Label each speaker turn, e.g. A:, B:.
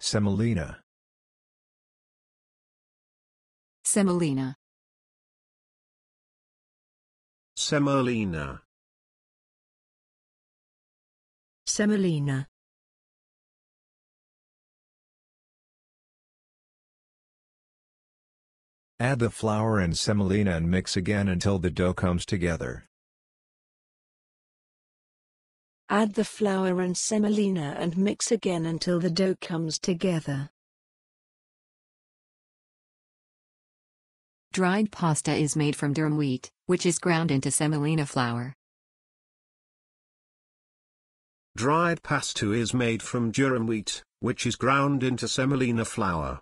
A: Semolina.
B: Semolina.
C: Semolina.
D: Semolina.
A: Add the flour and semolina and mix again until the dough comes together.
D: Add the flour and semolina and mix again until the dough comes together.
B: Dried pasta is made from durum wheat, which is ground into semolina flour.
C: Dried pasta is made from durum wheat, which is ground into semolina flour.